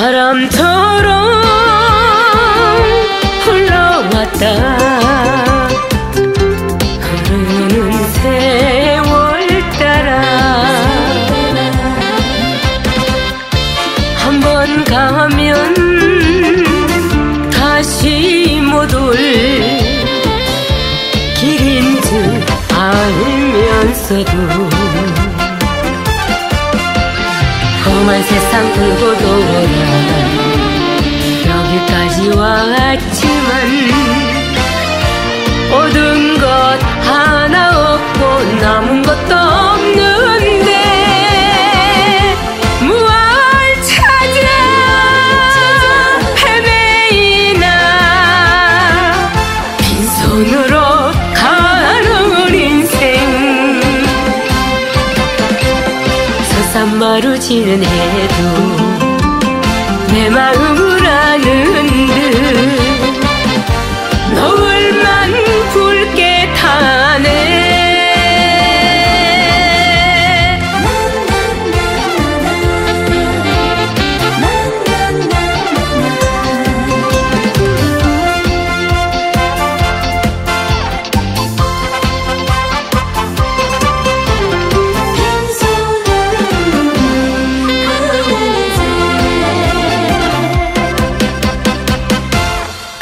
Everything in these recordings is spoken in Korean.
바람처럼 흘러왔다. 흐르는 세월 따라 한 번 가면 다시 못 올 길인 줄 알면서도 험한 세상 돌고 돌아 여기까지 왔지만 산마루 지는 해도 내 마음을 아는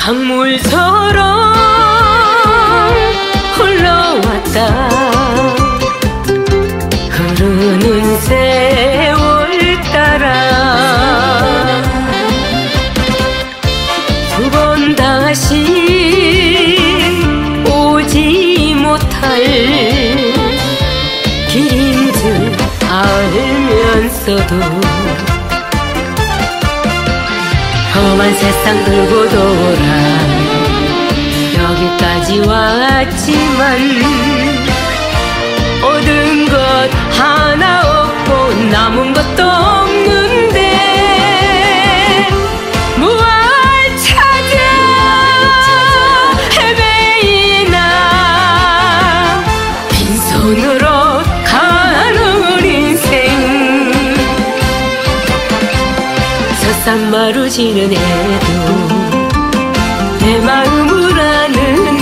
강물처럼 흘러왔다. 흐르는 세월 따라 두 번 다시 오지 못할 길인 줄 알면서도 험한 세상 돌고 돌아. 여기까지 왔지만 얻은 것 하나 없고 남은 것도 쌍마루 지는 애도 내 마음을 아는